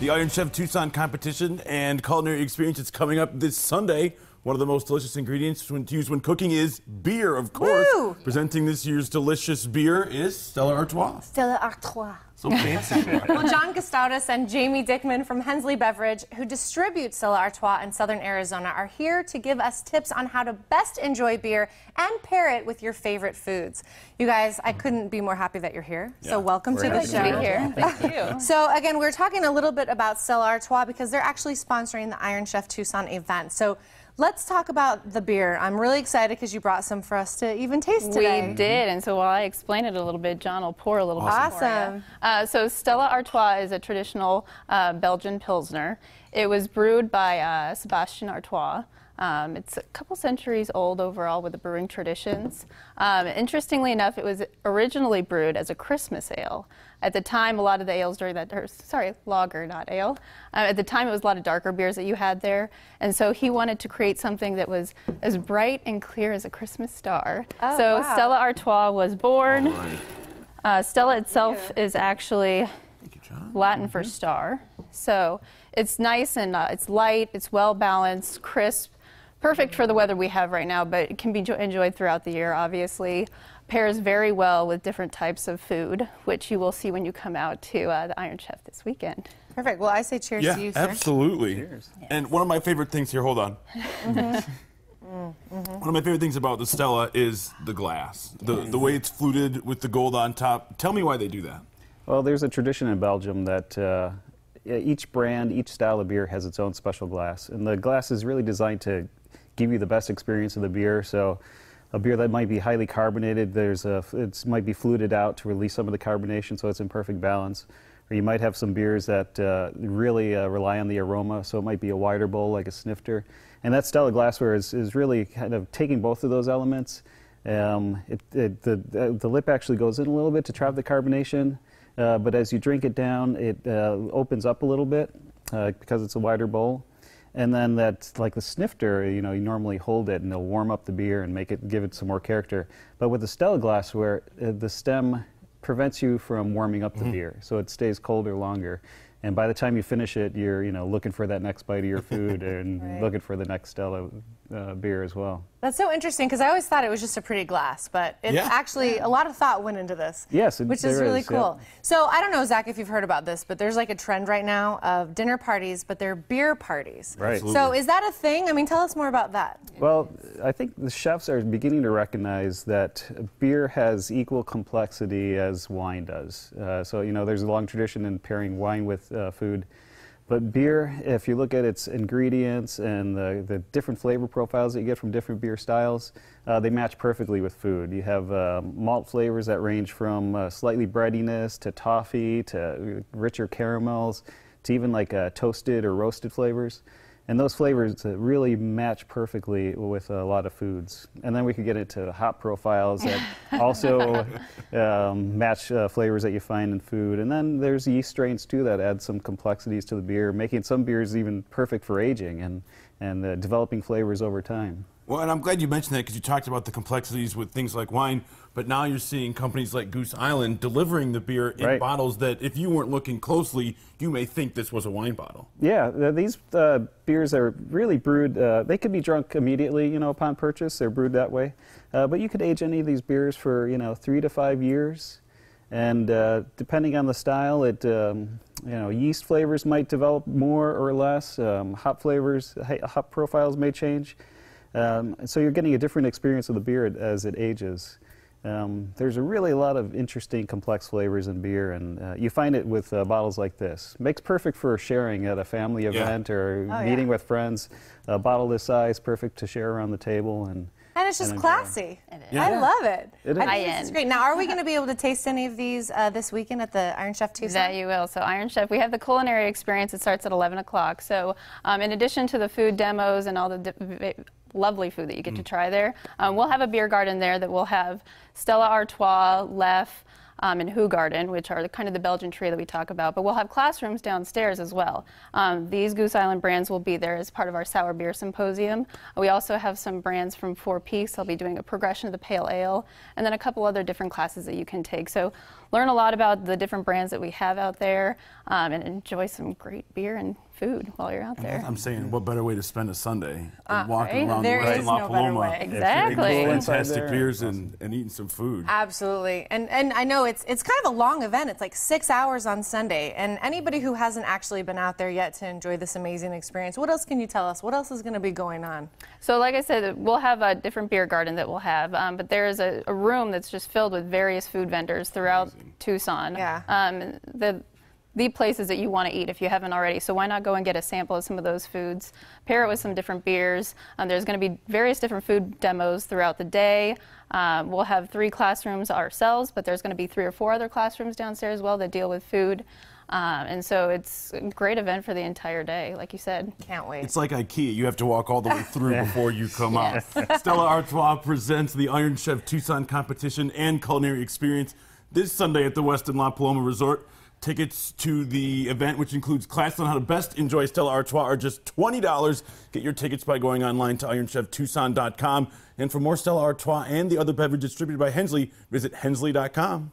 The Iron Chef Tucson competition and culinary experience is coming up this Sunday. One of the most delicious ingredients to use when cooking is beer, of course. Woo! Presenting this year's delicious beer is Stella Artois. Stella Artois. So fancy. Well, John Gustaudus and Jamie Dickman from Hensley Beverage, who distribute Stella Artois in southern Arizona, are here to give us tips on how to best enjoy beer and pair it with your favorite foods. You guys, I couldn't be more happy that you're here. Yeah, so welcome we're to the show. to be here. Thank you. So again, we're talking a little bit about Stella Artois because they're actually sponsoring the Iron Chef Tucson event. So let's talk about the beer. I'm really excited because you brought some for us to even taste today. We did, and so while I explain it a little bit, John will pour a little bit for Awesome. Uh, so Stella Artois is a traditional uh, Belgian Pilsner. It was brewed by uh, Sebastien Artois. Um, it's a couple centuries old overall with the brewing traditions. Um, interestingly enough, it was originally brewed as a Christmas ale. At the time, a lot of the ales during that, or, sorry, lager, not ale. Uh, at the time, it was a lot of darker beers that you had there, and so he wanted to create something that was as bright and clear as a Christmas star. Oh, so wow. Stella Artois was born. All right. Uh, Stella itself is actually Thank you, John. Latin for star. So it's nice and uh, it's light, it's well balanced, crisp, perfect for the weather we have right now, but it can be jo- enjoyed throughout the year, obviously. Pairs very well with different types of food, which you will see when you come out to uh, the Iron Chef this weekend. Perfect. Well, I say cheers Yeah, to you, sir. absolutely. Cheers. And one of my favorite things here, hold on. One of my favorite things about the Stella is the glass, the, the way it's fluted with the gold on top. Tell me why they do that. Well, there's a tradition in Belgium that uh, each brand, each style of beer has its own special glass. And the glass is really designed to give you the best experience of the beer. So a beer that might be highly carbonated, there's a, it might be fluted out to release some of the carbonation so it's in perfect balance. Or you might have some beers that uh, really uh, rely on the aroma, so it might be a wider bowl like a snifter. And that Stella glassware is, is really kind of taking both of those elements. Um, it, it, the the lip actually goes in a little bit to trap the carbonation, uh, but as you drink it down, it uh, opens up a little bit uh, because it's a wider bowl. And then that, like the snifter, you know, you normally hold it and it'll warm up the beer and make it, give it some more character. But with the Stella glassware, uh, the stem prevents you from warming up the beer, so it stays colder longer. And by the time you finish it, you're, you know, looking for that next bite of your food and Right. looking for the next Stella uh, beer as well. That's so interesting because I always thought it was just a pretty glass, but it's Yeah. actually a lot of thought went into this. Yes, it- which is really is, yeah. cool. So I don't know, Zach, if you've heard about this, but there's like a trend right now of dinner parties, but they're beer parties. Right. So is that a thing? I mean, tell us more about that. Well, I think the chefs are beginning to recognize that beer has equal complexity as wine does. Uh, so, you know, there's a long tradition in pairing wine with uh, food. But beer, if you look at its ingredients and the, the different flavor profiles that you get from different beer styles, uh, they match perfectly with food. You have uh, malt flavors that range from uh, slightly breadiness to toffee to richer caramels to even like uh, toasted or roasted flavors. And those flavors uh, really match perfectly with a lot of foods. And then we could get into hop profiles that also um, match uh, flavors that you find in food. And then there's yeast strains too that add some complexities to the beer, making some beers even perfect for aging and, and uh, developing flavors over time. Well, and I'm glad you mentioned that because you talked about the complexities with things like wine, but now you're seeing companies like Goose Island delivering the beer in Right. bottles that, if you weren't looking closely, you may think this was a wine bottle. Yeah, these uh, beers are really brewed. Uh, they could be drunk immediately, you know, upon purchase. They're brewed that way, uh, but you could age any of these beers for you know three to five years, and uh, depending on the style, it um, you know yeast flavors might develop more or less. Um, hop flavors, hop profiles may change, um, so you're getting a different experience of the beer as it ages. Um, there's a really a lot of interesting, complex flavors in beer, and uh, you find it with uh, bottles like this. Makes perfect for sharing at a family event or Oh, meeting yeah. with friends. A bottle this size, perfect to share around the table, and And it's just And classy. It is. Yeah. I love it. It I think this is great. Now, are we going to be able to taste any of these uh, this weekend at the Iron Chef Tucson? That you will. So Iron Chef, we have the culinary experience. It starts at 11 o'clock. So um, in addition to the food demos and all the di- v- lovely food that you get to try there, um, we'll have a beer garden there that will have Stella Artois, Leffe, um, and Hoegaarden, which are the, kind of the Belgian trio that we talk about. But we'll have classrooms downstairs as well. Um, these Goose Island brands will be there as part of our sour beer symposium. We also have some brands from Four Peaks. I'll be doing a progression of the pale ale, and then a couple other different classes that you can take. So learn a lot about the different brands that we have out there um, and enjoy some great beer and food while you're out there. I'm saying, what better way to spend a Sunday than walking right? around There Westin is La no better Paloma, way. Exactly. drinking Inside fantastic beers and, and eating some food. Absolutely. And and I know it's it's kind of a long event. It's like 6 hours on Sunday. And anybody who hasn't actually been out there yet to enjoy this amazing experience, what else can you tell us? What else is going to be going on? So, like I said, we'll have a different beer garden that we'll have, um, but there is a, a room that's just filled with various food vendors throughout Tucson. Yeah. Um, the the places that you want to eat if you haven't already. So why not go and get a sample of some of those foods? Pair it with some different beers. Um, there's going to be various different food demos throughout the day. Um, we'll have three classrooms ourselves, but there's going to be three or four other classrooms downstairs as well that deal with food. Um, and so it's a great event for the entire day, like you said. Can't wait. It's like IKEA. You have to walk all the way through before you come out. Stella Artois presents the Iron Chef Tucson competition and culinary experience this Sunday at the Westin La Paloma Resort. Tickets to the event, which includes class on how to best enjoy Stella Artois, are just $20. Get your tickets by going online to IronChefTucson.com. And for more Stella Artois and the other beverage distributed by Hensley, visit Hensley.com.